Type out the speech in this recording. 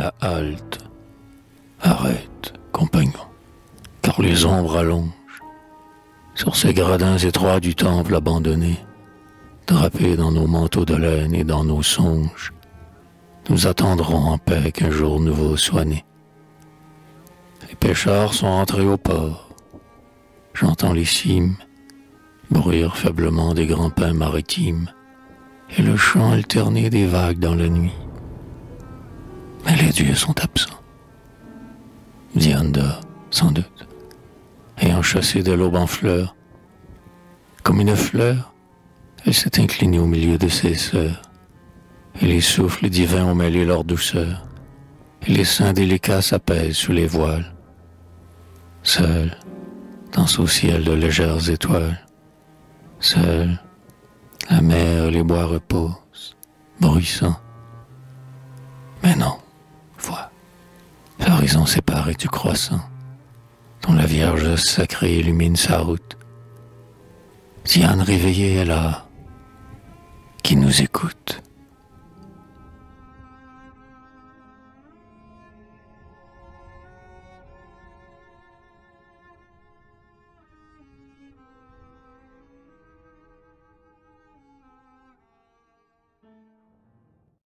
La halte. Arrête, compagnon, car les ombres allongent. Sur ces gradins étroits du temple abandonné, drapés dans nos manteaux de laine et dans nos songes, nous attendrons en paix qu'un jour nouveau soit né. Les pêcheurs sont entrés au port. J'entends les cimes bruire faiblement des grands pins maritimes et le chant alterné des vagues dans la nuit. Les dieux sont absents. Diane dort, sans doute, ayant chassé de l'aube en fleurs. Comme une fleur, elle s'est inclinée au milieu de ses sœurs, et les souffles divins ont mêlé leur douceur, et les seins délicats s'apaisent sous les voiles. Seul, dans ce ciel de légères étoiles, seul, la mer et les bois reposent, bruissant. Séparé du croissant, dont la Vierge sacrée illumine sa route. Diane réveillée est là, qui nous écoute.